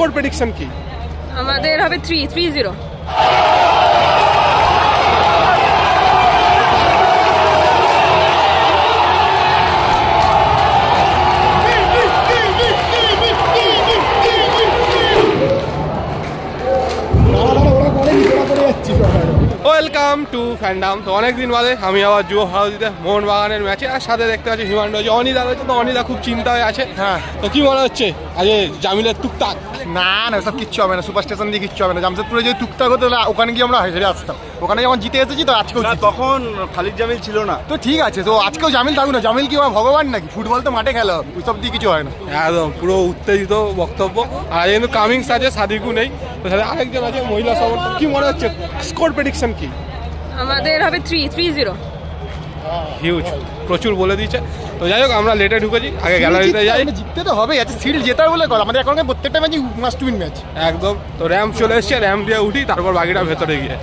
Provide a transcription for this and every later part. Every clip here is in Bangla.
স্কোর প্রেডিকশন কি আমাদের হবে three three zero welcome to fandom তো অনেকদিন বাদে আমি আবার যুব ভারতীতে মোহনবাগানের ম্যাচে আর সাথে দেখতে পাচ্ছি হিমান রয়েছে অনিদা রয়েছে তো অনিদা খুব চিন্তা হয়ে আছে। হ্যাঁ। তো কি মনে হচ্ছে? আজকে জামিলের টুকটাক। না না সব কিচ্ছু হবে না। সুপার স্টেশন দিয়ে কিচ্ছু হবে না। জামশেদপুরে যদি টুকটাক হতো তাহলে ওখানে গিয়ে আমরা হেরে আসতাম। ওখানে যখন জিতে এসেছি তো আজকেও না তখন খালিদ জামিল ছিল না। তো ঠিক আছে তো আজকেও জামিল থাকুক না। জামিল কি আমার ভগবান নাকি? ফুটবল তো মাঠে খেলা হবে। ওইসব দিয়ে কিছু হয় না। একদম পুরো উত্তেজিত বক্তব্য। আর কিন্তু কামিংস আছে সাদিকু নেই। তো সাথে আরেকজন আছে মহিলা সমর্থন কি মনে হচ্ছে? স্কোর প্রেডিকশন কি? আমাদের হবে থ্রি থ্রি জিরো হিউজ প্রচুর বলে দিয়েছে। তো যাই হোক আমরা লেটে ঢুকেছি আগে গ্যালারিতে যাই। জিততে- জিততে তো হবে আছে সিল জেতার বলে কথা আমাদের এখন প্রত্যেকটা ম্যাচই মাস্ট উইন ম্যাচ একদম। তো র্যাম চলে এসছে র্যাম দিয়ে উঠি তারপর বাকিটা ভেতরে গিয়ে।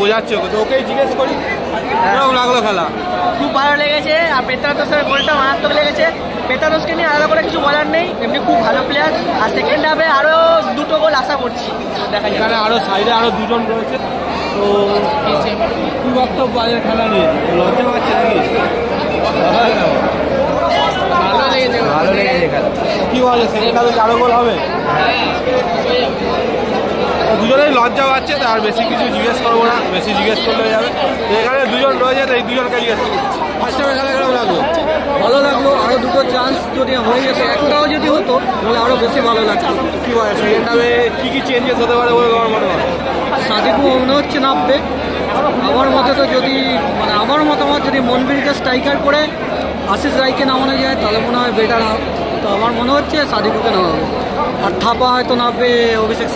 বোঝাচ্ছে ওকে। তো ওকেই জিজ্ঞেস করি। কেমন লাগল খেলা? খুব ভালো লেগেছে আর পেতানোসের গোলটা মারাত্মক লেগেছে। পেতানোসকে নিয়ে আলাদা করে কিছু বলার নেই এমনি খুব ভালো প্লেয়ার আর সেকেন্ড হাফে আরও দুটো গোল আশা করছি দেখা যাবে এখানে আরও সাইডে আরও দুজন রয়েছে তো কি বক্তব্য আজকের খেলা নিয়ে লজ্জা পাচ্ছে নাকি? ভালো লেগেছে। ভালো লেগেছে খেলা। কি বলে সেকেন্ড হাফে চারো গোল হবে? তো দুজনেই লজ্জা পাচ্ছে আর বেশি কিছু জিজ্ঞেস করব না বেশি জিজ্ঞেস করলে যাবে। এখানে দুজন রয়েছে এই দুজনকে জিজ্ঞেস করব। ফার্স্ট খেলা কেমন লাগল। ভালো লাগল আরও দুটো চান্স যদি হয়ে গেছে একটাও যদি হতো তাহলে আরও বেশি ভালো লাগতো। কি বলে হাফে কি কি চেঞ্জেস হতে পারে বলে তোমার মনে হয়? সাদিকু মনে হচ্ছে নামবে। আমার মতে তো যদি মানে আমার মতামত যদি মনবীরকে স্ট্রাইকার করে আশিস রায়কে নামানো যায় তাহলে মনে হয় বেটার হবে তো আমার মনে হচ্ছে সাদিকুকে নামাবে। আর থাপা হয়তো নামবে অভিষেক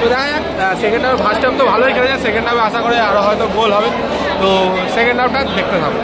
তো দেখা যাক সেকেন্ড হাফ ফার্স্ট হাফ তো ভালোই খেলেছে সেকেন্ড হাফে আশা করে আরও হয়তো গোল হবে। তো সেকেন্ড হাফটা দেখতে থাকব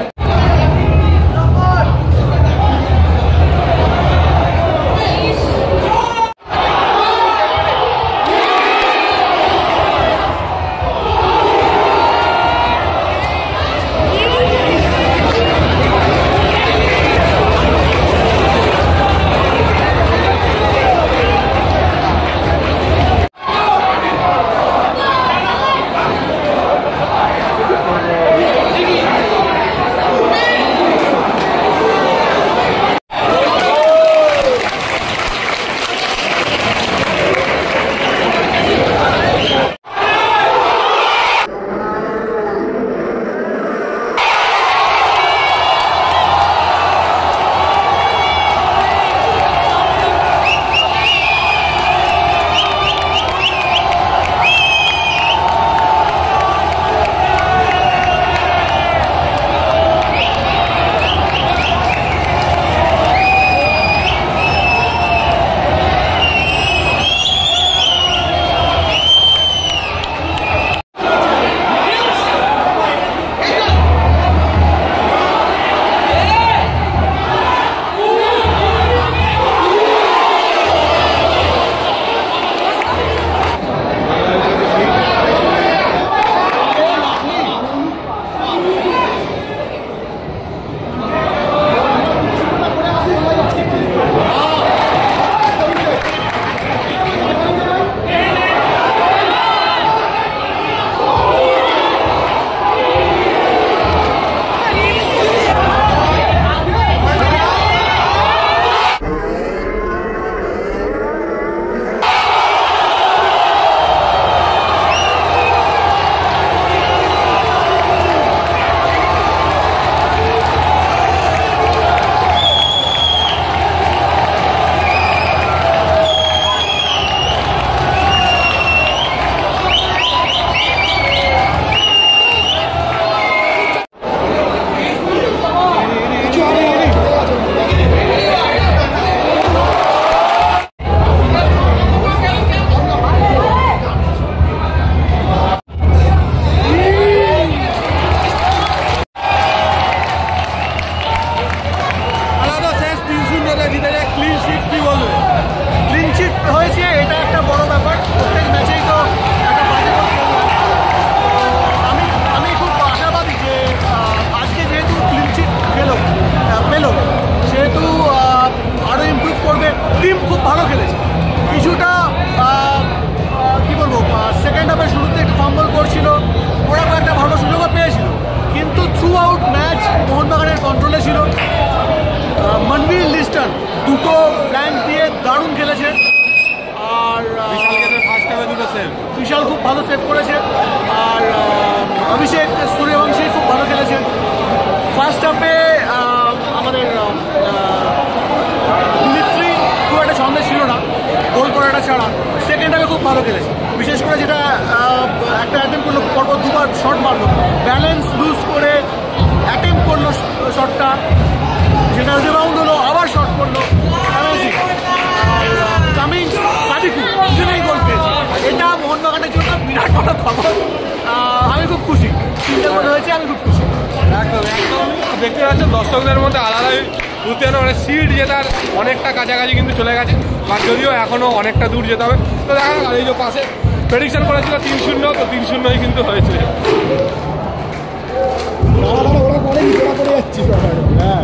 ভালো খেলেছে। কিছুটা কি বলব সেকেন্ড হাফের শুরুতে একটু ফাম্বল করছিল ওরা একটা ভালো সুযোগও পেয়েছিল। কিন্তু থ্রু আউট ম্যাচ মোহনবাগানের কন্ট্রোলে ছিল মনবীর লিস্টন দুটো ফ্ল্যাঙ্ক দিয়ে দারুণ খেলেছে। আর বিশাল খুব ভালো সেভ করেছে। আর অভিষেক সূর্যবংশী খুব ভালো খেলেছে। ফার্স্ট হাফে আমাদের আহ, দিমিত্রি খুব একটা ছন্দে ছিল না গোল করাটা ছাড়া সেকেন্ড হাফে খুব ভালো খেলেছে। বিশেষ করে যেটা একটা অ্যাটেম্প করল, পরপর দুবার শট মারলো। ব্যালেন্স লুজ করে অ্যাটেম্প করল শটটা যেটা রিবাউন্ড হলো, আবার শট করল। এটা জন্য বিরাট খবর। আমি খুব খুশি। হয়েছে, আমি খুব খুশি। একদম দেখতে দর্শকদের মধ্যে আলাদাই উত্তেজনা মানে সিট জেতার অনেকটা কাছাকাছি কিন্তু চলে গেছে। বা যদিও এখনও অনেকটা দূর যেতে হবে। তো দেখা গেল এই যে পাশে প্রেডিকশন করেছিল তিন শূন্য, তো তিন শূন্যই কিন্তু হয়েছে। হ্যাঁ।